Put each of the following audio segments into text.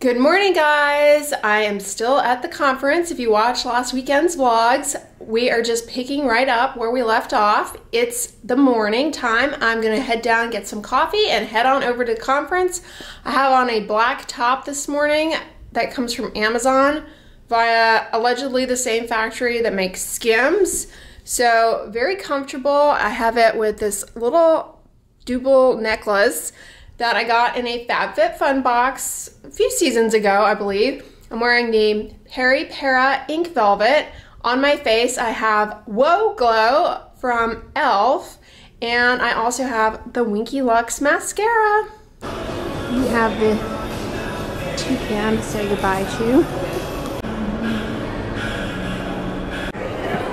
Good morning, guys. I am still at the conference. If you watched last weekend's vlogs, we are just picking right up where we left off. It's the morning time. I'm gonna head down, get some coffee, and head on over to the conference. I have on a black top this morning that comes from Amazon via allegedly the same factory that makes Skims. So very comfortable. I have it with this little double necklace that I got in a FabFitFun box a few seasons ago, I believe. I'm wearing the Peripera Ink Velvet. On my face, I have Whoa Glow from e.l.f. And I also have the Winky Lux Mascara. We have the toucan to say goodbye to.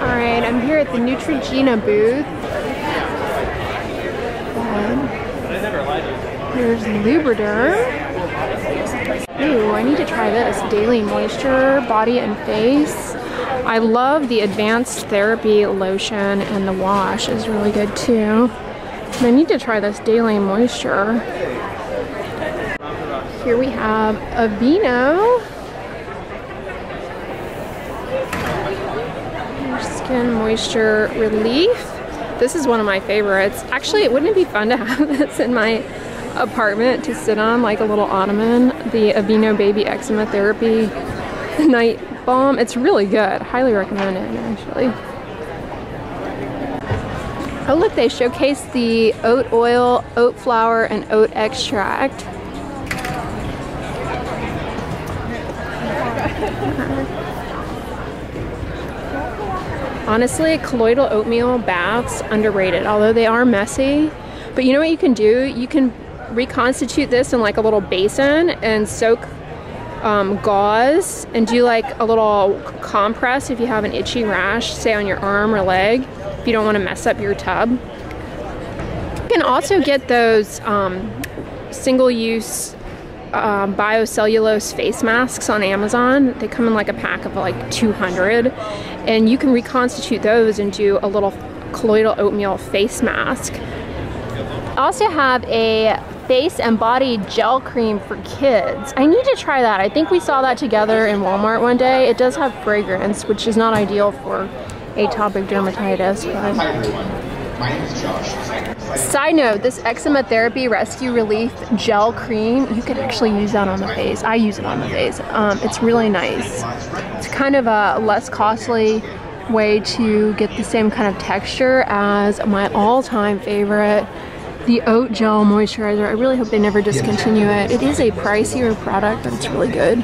Alright, I'm here at the Neutrogena booth. Here's Lubriderm. Ooh, I need to try this. Daily Moisture, Body and Face. I love the Advanced Therapy Lotion and the wash is really good too. I need to try this Daily Moisture. Here we have Aveeno. Skin Moisture Relief. This is one of my favorites. Actually, it wouldn't it be fun to have this in my apartment to sit on like a little ottoman. The Aveeno Baby Eczema Therapy Night Balm. It's really good. Highly recommend it actually. Oh look, they showcase the oat oil, oat flour, and oat extract. Honestly, colloidal oatmeal baths underrated, although they are messy. But you know what you can do? You can reconstitute this in like a little basin and soak um, gauze and do like a little compress if you have an itchy rash, say on your arm or leg, if you don't want to mess up your tub. You can also get those um, single-use um, biocellulose face masks on Amazon. They come in like a pack of like 200 and you can reconstitute those and do a little colloidal oatmeal face mask. I also have a face and body gel cream for kids. I need to try that. I think we saw that together in Walmart one day. It does have fragrance, which is not ideal for atopic dermatitis. But... Hi everyone, my name is Josh. Side note, this Eczema Therapy Rescue Relief Gel Cream, you can actually use that on the face. I use it on the face. Um, it's really nice. It's kind of a less costly way to get the same kind of texture as my all-time favorite the oat gel moisturizer. I really hope they never discontinue it. It is a pricier product, but it's really good.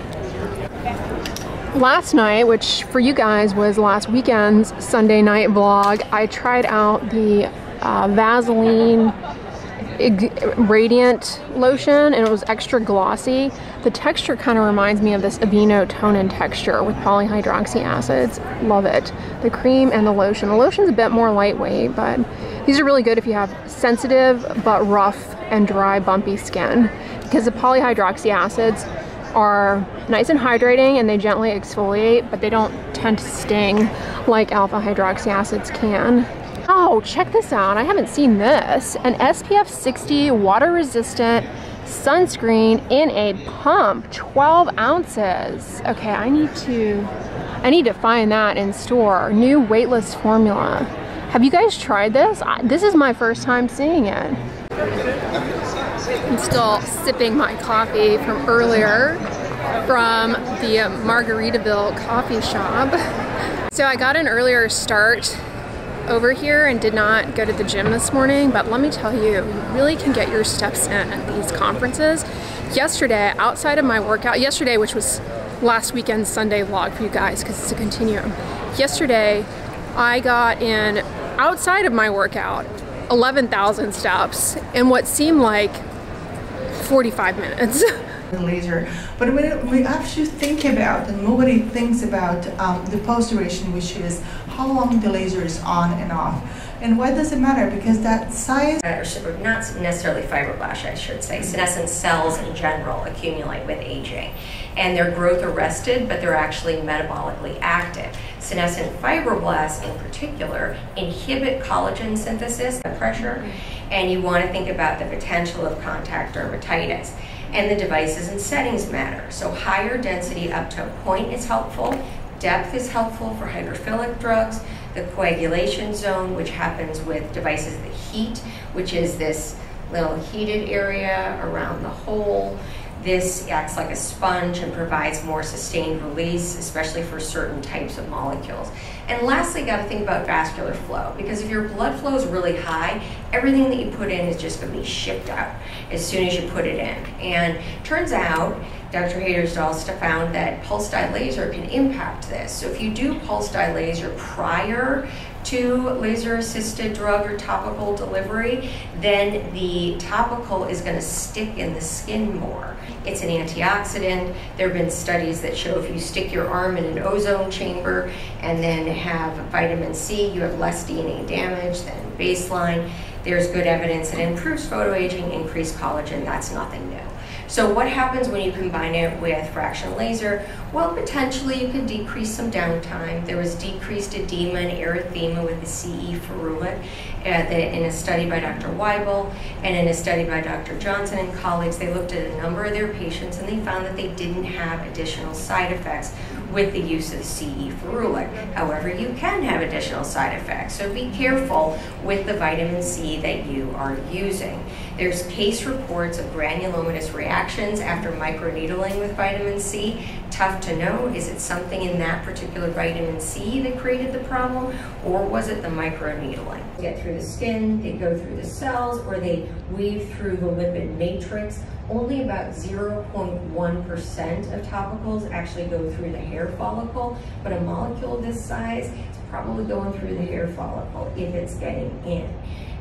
Last night, which for you guys was last weekend's Sunday night vlog, I tried out the uh, Vaseline Radiant lotion and it was extra glossy. The texture kind of reminds me of this Aveeno Tonin texture with polyhydroxy acids. Love it. The cream and the lotion. The lotion's a bit more lightweight, but these are really good if you have sensitive but rough and dry bumpy skin because the polyhydroxy acids are nice and hydrating and they gently exfoliate, but they don't tend to sting like alpha hydroxy acids can. Oh, check this out. I haven't seen this. An SPF 60 water resistant sunscreen in a pump, 12 ounces. Okay, I need to, I need to find that in store. New weightless formula. Have you guys tried this? This is my first time seeing it. I'm still sipping my coffee from earlier from the Margaritaville coffee shop. So I got an earlier start over here and did not go to the gym this morning, but let me tell you, you really can get your steps in at these conferences. Yesterday, outside of my workout, yesterday, which was last weekend's Sunday vlog for you guys, because it's a continuum. Yesterday, I got in, outside of my workout, 11,000 steps in what seemed like 45 minutes. the laser. But when we actually think about, and nobody thinks about um, the post duration, which is how long the laser is on and off. And why does it matter? Because that size... Or not necessarily fibroblasts, I should say. Mm-hmm. Senescent cells in general accumulate with aging. And their growth arrested, but they're actually metabolically active. Senescent fibroblasts in particular inhibit collagen synthesis, the pressure, mm-hmm. and you want to think about the potential of contact dermatitis. And the devices and settings matter. So higher density up to a point is helpful. Depth is helpful for hydrophilic drugs. The coagulation zone, which happens with devices that heat, which is this little heated area around the hole. This acts like a sponge and provides more sustained release, especially for certain types of molecules. And lastly, you got to think about vascular flow because if your blood flow is really high, everything that you put in is just going to be shipped out as soon as you put it in. And turns out, Dr. Haedersdal found that pulse dye laser can impact this. So if you do pulse dye laser prior to laser assisted drug or topical delivery, then the topical is going to stick in the skin more. It's an antioxidant. There have been studies that show if you stick your arm in an ozone chamber and then have vitamin C, you have less DNA damage than baseline. There's good evidence that improves photoaging, increased collagen. That's nothing new. So what happens when you combine it with fraction laser? Well, potentially you could decrease some downtime. There was decreased edema and erythema with the CE ferulic uh, in a study by Dr. Waibel and in a study by Dr. Johnson and colleagues. They looked at a number of their patients and they found that they didn't have additional side effects with the use of CE ferulic. However, you can have additional side effects, so be careful with the vitamin C that you are using. There's case reports of granulomatous reactions after microneedling with vitamin C. Tough to know, is it something in that particular vitamin C that created the problem, or was it the microneedling? Get through the skin, they go through the cells, or they weave through the lipid matrix only about 0.1% of topicals actually go through the hair follicle, but a molecule this size is probably going through the hair follicle if it's getting in.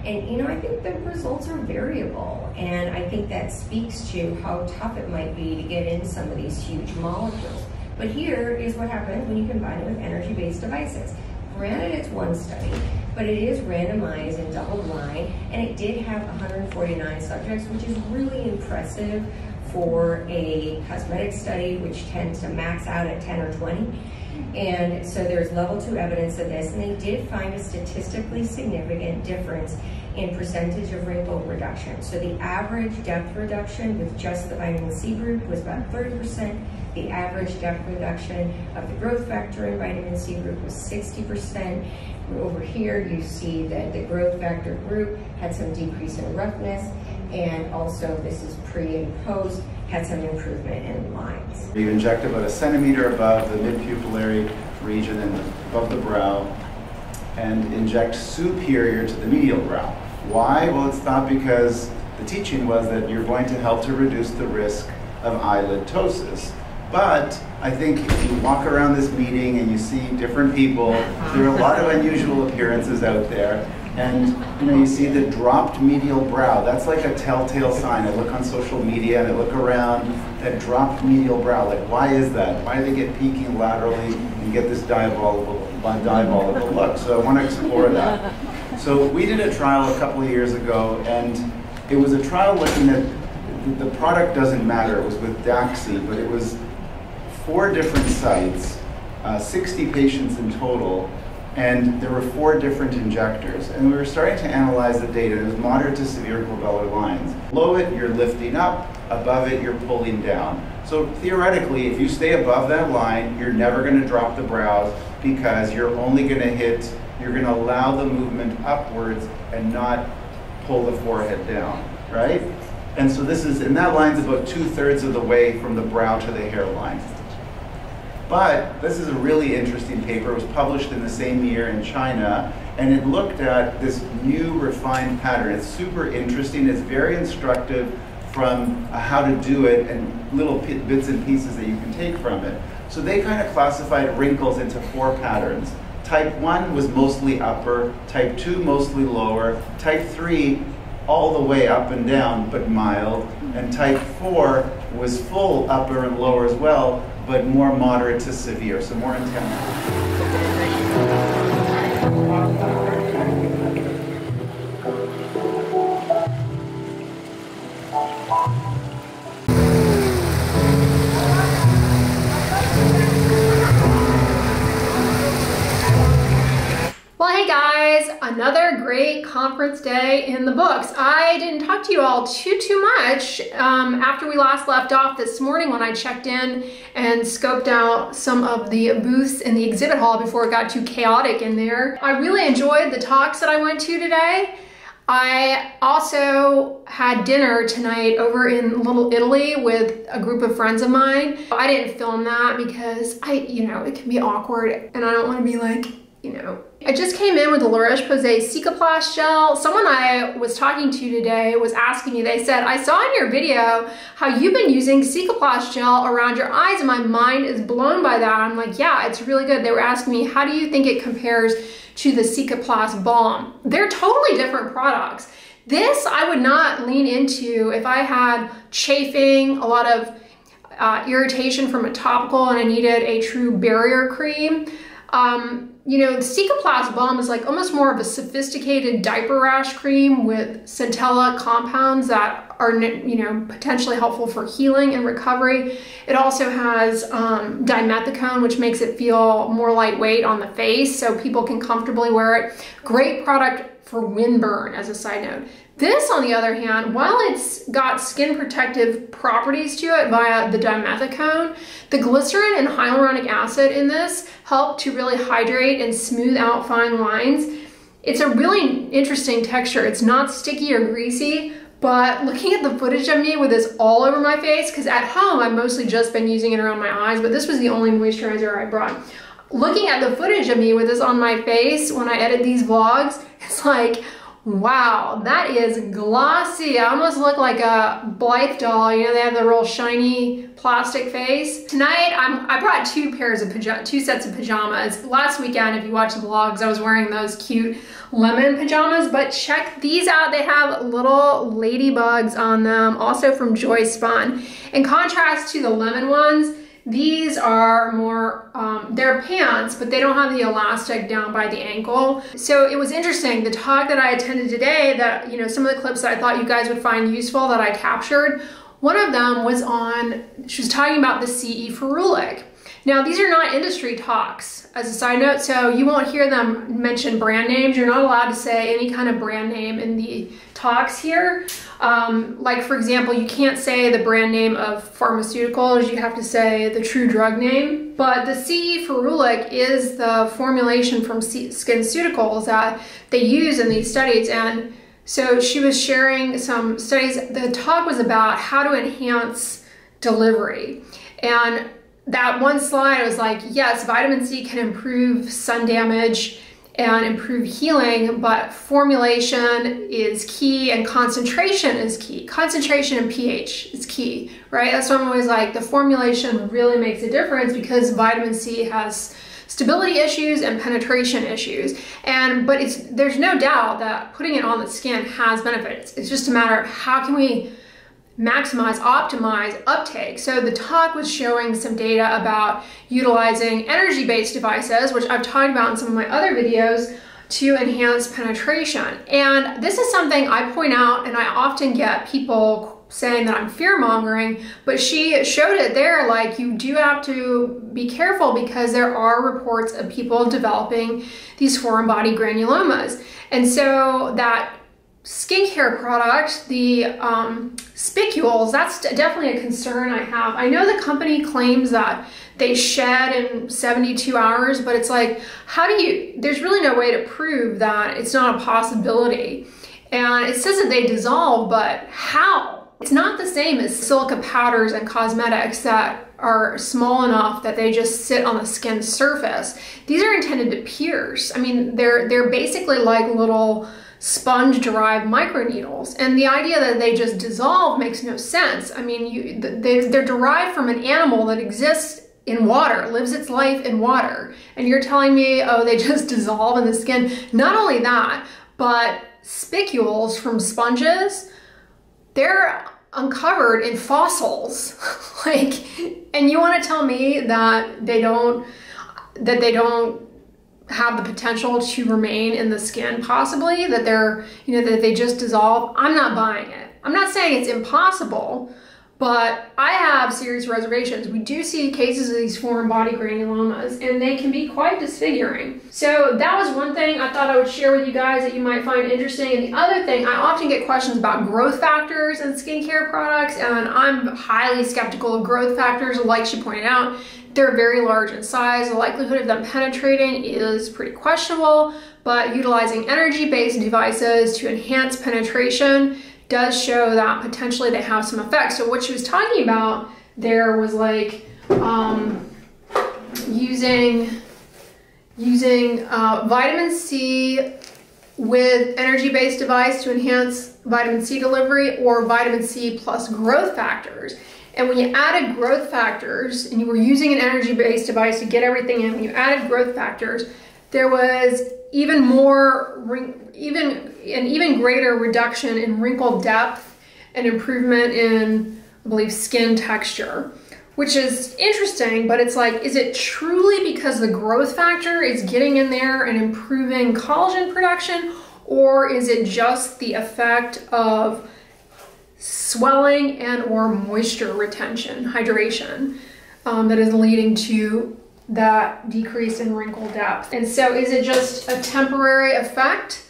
And you know, I think the results are variable, and I think that speaks to how tough it might be to get in some of these huge molecules. But here is what happens when you combine it with energy-based devices. Granted, it's one study, but it is randomized and double blind, and it did have 149 subjects, which is really impressive for a cosmetic study, which tends to max out at 10 or 20. And so there's level two evidence of this, and they did find a statistically significant difference in percentage of wrinkle reduction. So the average depth reduction with just the vitamin C group was about 30%. The average depth reduction of the growth factor in vitamin C group was 60%. Over here, you see that the growth factor group had some decrease in roughness, and also this is pre and post, had some improvement in lines. You inject about a centimeter above the mid-pupillary region and above the brow, and inject superior to the medial brow. Why? Well, it's not because the teaching was that you're going to help to reduce the risk of eyelid ptosis. But I think if you walk around this meeting and you see different people, there are a lot of unusual appearances out there. And you know, you see the dropped medial brow. That's like a telltale sign. I look on social media and I look around that dropped medial brow. Like, why is that? Why do they get peeking laterally and get this diabolical, diabolical look? So I want to explore that. So we did a trial a couple of years ago, and it was a trial looking at the product doesn't matter. It was with Daxi, but it was four different sites, uh, 60 patients in total, and there were four different injectors. And we were starting to analyze the data. It was moderate to severe glabellar lines. Below it, you're lifting up. Above it, you're pulling down. So theoretically, if you stay above that line, you're never going to drop the brows because you're only going to hit, you're going to allow the movement upwards and not pull the forehead down, right? And so this is, and that line's about two thirds of the way from the brow to the hairline. But this is a really interesting paper. It was published in the same year in China, and it looked at this new refined pattern. It's super interesting. It's very instructive from uh, how to do it and little bits and pieces that you can take from it. So they kind of classified wrinkles into four patterns. Type 1 was mostly upper, type 2 mostly lower, type 3 all the way up and down but mild, and type 4 was full upper and lower as well, but more moderate to severe, so more intense. Another great conference day in the books. I didn't talk to you all too, too much um, after we last left off this morning when I checked in and scoped out some of the booths in the exhibit hall before it got too chaotic in there. I really enjoyed the talks that I went to today. I also had dinner tonight over in Little Italy with a group of friends of mine. I didn't film that because I, you know, it can be awkward and I don't want to be like, you know. I just came in with the La Roche-Posay Cicaplast gel. Someone I was talking to today was asking me, they said, I saw in your video how you've been using Cicaplast gel around your eyes and my mind is blown by that. I'm like, yeah, it's really good. They were asking me, how do you think it compares to the Cicaplast Balm? They're totally different products. This I would not lean into if I had chafing, a lot of uh, irritation from a topical and I needed a true barrier cream. Um, you know, the Cicaplast Balm is like almost more of a sophisticated diaper rash cream with centella compounds that are, you know, potentially helpful for healing and recovery. It also has um, dimethicone, which makes it feel more lightweight on the face so people can comfortably wear it. Great product for windburn as a side note. This, on the other hand, while it's got skin protective properties to it via the dimethicone, the glycerin and hyaluronic acid in this help to really hydrate and smooth out fine lines. It's a really interesting texture. It's not sticky or greasy, but looking at the footage of me with this all over my face, because at home I've mostly just been using it around my eyes, but this was the only moisturizer I brought. Looking at the footage of me with this on my face when I edit these vlogs, it's like, Wow, that is glossy. I almost look like a Blythe doll. You know, they have the real shiny plastic face. Tonight, I'm, I brought two pairs of pajamas, two sets of pajamas. Last weekend, if you watch the vlogs, I was wearing those cute lemon pajamas, but check these out. They have little ladybugs on them, also from Joyspun. In contrast to the lemon ones, these are more, um, they're pants, but they don't have the elastic down by the ankle. So it was interesting, the talk that I attended today that, you know, some of the clips that I thought you guys would find useful that I captured, one of them was on, she was talking about the CE ferulic. Now, these are not industry talks, as a side note, so you won't hear them mention brand names. You're not allowed to say any kind of brand name in the talks here. Um, like, for example, you can't say the brand name of pharmaceuticals, you have to say the true drug name. But the CE ferulic is the formulation from SkinCeuticals that they use in these studies. And so she was sharing some studies. The talk was about how to enhance delivery. And that one slide was like, yes, vitamin C can improve sun damage and improve healing, but formulation is key and concentration is key. Concentration and pH is key, right? That's why I'm always like, the formulation really makes a difference because vitamin C has stability issues and penetration issues. And but it's there's no doubt that putting it on the skin has benefits. It's just a matter of how can we maximize, optimize uptake. So the talk was showing some data about utilizing energy-based devices, which I've talked about in some of my other videos, to enhance penetration. And this is something I point out and I often get people saying that I'm fear mongering, but she showed it there like you do have to be careful because there are reports of people developing these foreign body granulomas. And so that skincare product, the um, spicules, that's definitely a concern I have. I know the company claims that they shed in 72 hours, but it's like, how do you, there's really no way to prove that it's not a possibility. And it says that they dissolve, but how? It's not the same as silica powders and cosmetics that are small enough that they just sit on the skin surface. These are intended to pierce. I mean, they're they're basically like little sponge-derived microneedles. And the idea that they just dissolve makes no sense. I mean, you, they, they're derived from an animal that exists in water, lives its life in water. And you're telling me, oh, they just dissolve in the skin. Not only that, but spicules from sponges, they're uncovered in fossils. like, and you want to tell me that they don't, that they don't have the potential to remain in the skin possibly that they're you know that they just dissolve i'm not buying it i'm not saying it's impossible but I have serious reservations. We do see cases of these foreign body granulomas, and they can be quite disfiguring. So that was one thing I thought I would share with you guys that you might find interesting. And the other thing, I often get questions about growth factors in skincare products, and I'm highly skeptical of growth factors, like she pointed out. They're very large in size. The likelihood of them penetrating is pretty questionable, but utilizing energy-based devices to enhance penetration does show that potentially they have some effect. So what she was talking about there was like um, using using uh, vitamin C with energy-based device to enhance vitamin C delivery or vitamin C plus growth factors. And when you added growth factors and you were using an energy-based device to get everything in, when you added growth factors, there was even more, even an even greater reduction in wrinkle depth and improvement in, I believe, skin texture, which is interesting, but it's like, is it truly because the growth factor is getting in there and improving collagen production, or is it just the effect of swelling and or moisture retention, hydration, um, that is leading to that decrease in wrinkle depth. And so is it just a temporary effect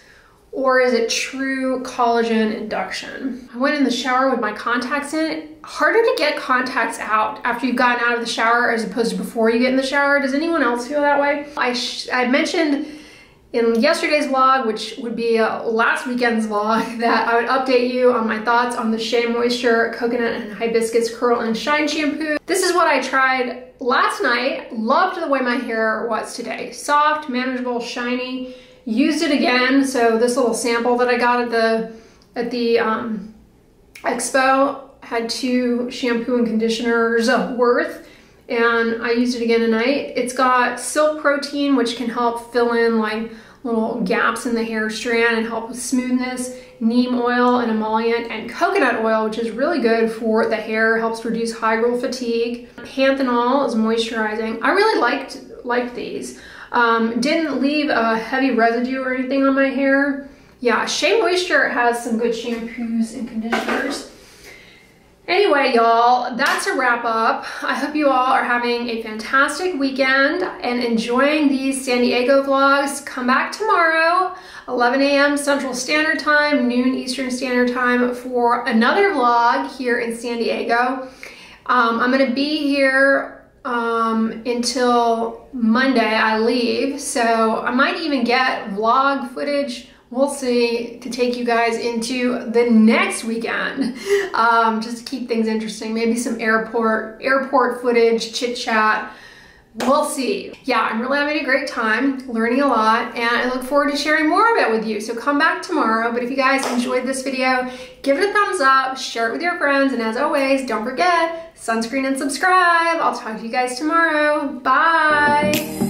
or is it true collagen induction? I went in the shower with my contacts in. Harder to get contacts out after you've gotten out of the shower as opposed to before you get in the shower. Does anyone else feel that way? I, I mentioned in yesterday's vlog, which would be uh, last weekend's vlog, that I would update you on my thoughts on the Shea Moisture Coconut and Hibiscus Curl and Shine Shampoo. This is what I tried last night. Loved the way my hair was today. Soft, manageable, shiny. Used it again, so this little sample that I got at the, at the um, expo had two shampoo and conditioners worth and I used it again tonight. It's got silk protein, which can help fill in like little gaps in the hair strand and help with smoothness, neem oil and emollient, and coconut oil, which is really good for the hair, helps reduce hygral fatigue. Panthenol is moisturizing. I really liked, liked these. Um, didn't leave a heavy residue or anything on my hair. Yeah, Shea Moisture has some good shampoos and conditioners. Anyway, y'all, that's a wrap up. I hope you all are having a fantastic weekend and enjoying these San Diego vlogs. Come back tomorrow, 11 a.m. Central Standard Time, noon Eastern Standard Time for another vlog here in San Diego. Um, I'm gonna be here um, until Monday I leave, so I might even get vlog footage we'll see to take you guys into the next weekend. Um, just to keep things interesting maybe some airport airport footage chit chat. We'll see. Yeah i'm really having a great time learning a lot and i look forward to sharing more of it with you. So come back tomorrow but if you guys enjoyed this video give it a thumbs up share it with your friends and as always don't forget sunscreen and subscribe. I'll talk to you guys tomorrow. Bye